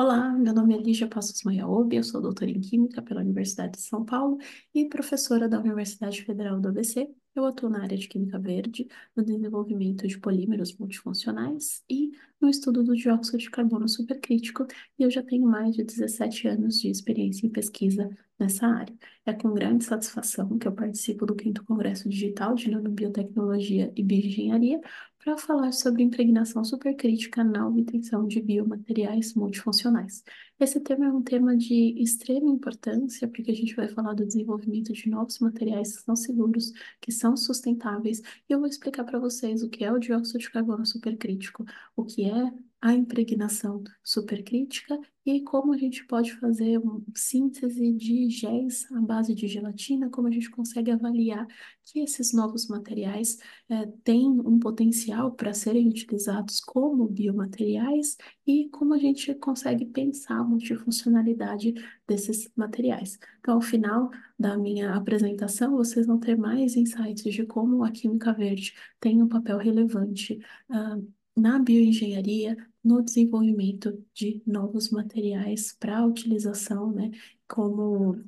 Olá, meu nome é Lígia Passos Maiaobi, eu sou doutora em Química pela Universidade de São Paulo e professora da Universidade Federal do ABC. Eu atuo na área de Química Verde, no desenvolvimento de polímeros multifuncionais e no estudo do dióxido de carbono supercrítico, e eu já tenho mais de 17 anos de experiência em pesquisa nessa área. É com grande satisfação que eu participo do 5 Congresso Digital de Nanobiotecnologia e Bioengenharia para falar sobre impregnação supercrítica na obtenção de biomateriais multifuncionais. Esse tema é um tema de extrema importância, porque a gente vai falar do desenvolvimento de novos materiais que são seguros, que são sustentáveis, e eu vou explicar para vocês o que é o dióxido de carbono supercrítico, o que é a impregnação supercrítica e como a gente pode fazer uma síntese de géis à base de gelatina, como a gente consegue avaliar que esses novos materiais é, têm um potencial para serem utilizados como biomateriais e como a gente consegue pensar a multifuncionalidade desses materiais. Então, ao final da minha apresentação, vocês vão ter mais insights de como a química verde tem um papel relevante uh, na bioengenharia, no desenvolvimento de novos materiais para utilização, né, como,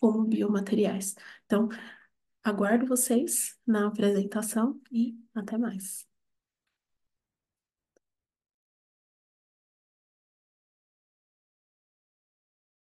como biomateriais. Então, aguardo vocês na apresentação e até mais.